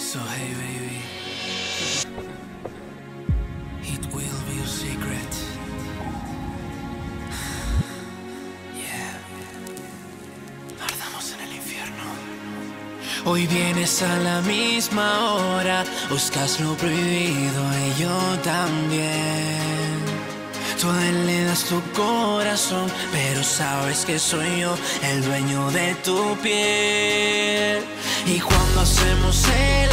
So hey baby, it will be a secret. Yeah, ardamos en el infierno. Hoy vienes a la misma hora, buscas lo prohibido y yo también. Tú le das tu corazón, pero sabes que soy yo el dueño de tu piel. Y cuando hacemos el